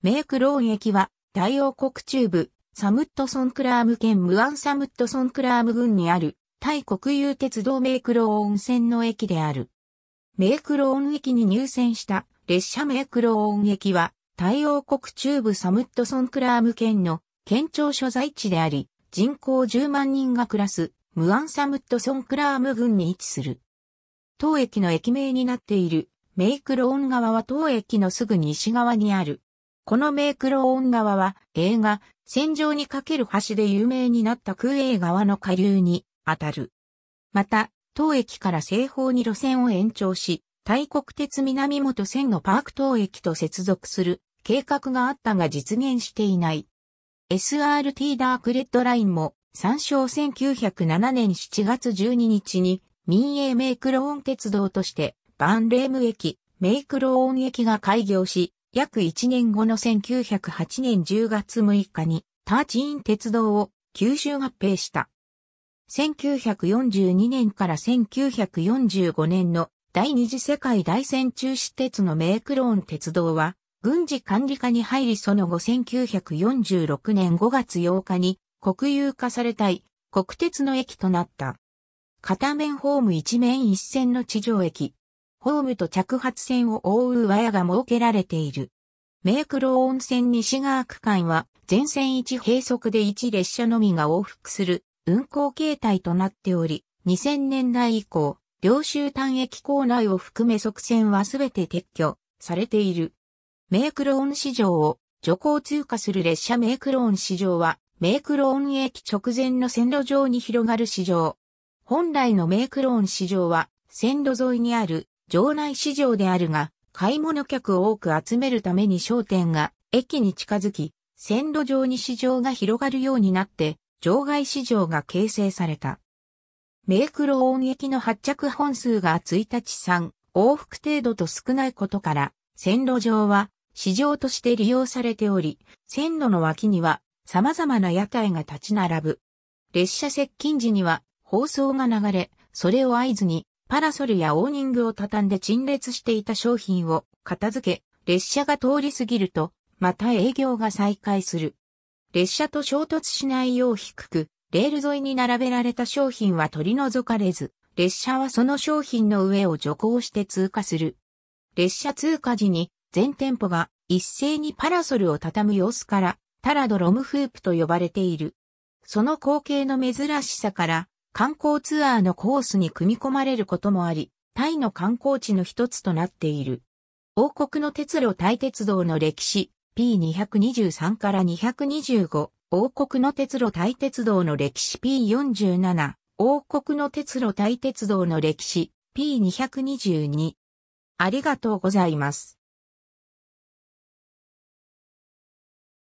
メークローン駅は、タイ王国中部、サムットソンクラーム県ムアンサムットソンクラーム郡にある、タイ国有鉄道メークローン線の駅である。メークローン駅に入線した列車メークローン駅は、タイ王国中部サムットソンクラーム県の県庁所在地であり、人口10万人が暮らすムアンサムットソンクラーム郡に位置する。当駅の駅名になっているメイクローン川は当駅のすぐ西側にある。このメイクローン川は映画戦場にかける橋で有名になった空営川の下流に当たる。また、当駅から西方に路線を延長し、大国鉄南本線のパーク東駅と接続する計画があったが実現していない。SRT ダークレッドラインも参照1907年7月12日に民営メイクローン鉄道としてバンレーム駅、メイクローン駅が開業し、約1年後の1908年10月6日にターチーン鉄道を吸収合併した。1942年から1945年の第二次世界大戦中止鉄のメイクローン鉄道は軍事管理下に入りその後1946年5月8日に国有化されたい国鉄の駅となった。片面ホーム一面一線の地上駅。ホームと着発線を覆うワヤが設けられている。メークローン線西側区間は全線一閉塞で一列車のみが往復する運行形態となっており、2000年代以降、両州単駅構内を含め側線はすべて撤去されている。メークローン市場を徐行通過する列車メークローン市場は、メークローン駅直前の線路上に広がる市場。本来のメークローン市場は、線路沿いにある場内市場であるが、買い物客を多く集めるために商店が駅に近づき、線路上に市場が広がるようになって、場外市場が形成された。メークローン駅の発着本数が1日3往復程度と少ないことから、線路上は市場として利用されており、線路の脇には様々な屋台が立ち並ぶ。列車接近時には放送が流れ、それを合図にパラソルやオーニングを畳んで陳列していた商品を片付け、列車が通り過ぎると、また営業が再開する。列車と衝突しないよう低く、レール沿いに並べられた商品は取り除かれず、列車はその商品の上を徐行して通過する。列車通過時に全店舗が一斉にパラソルを畳む様子から、タラドロムフープと呼ばれている。その光景の珍しさから、観光ツアーのコースに組み込まれることもあり、タイの観光地の一つとなっている。王国の鉄路タイ鉄道の歴史 P223 から225王国の鉄路タイ鉄道の歴史 P47 王国の鉄路タイ鉄道の歴史 P222 ありがとうございます。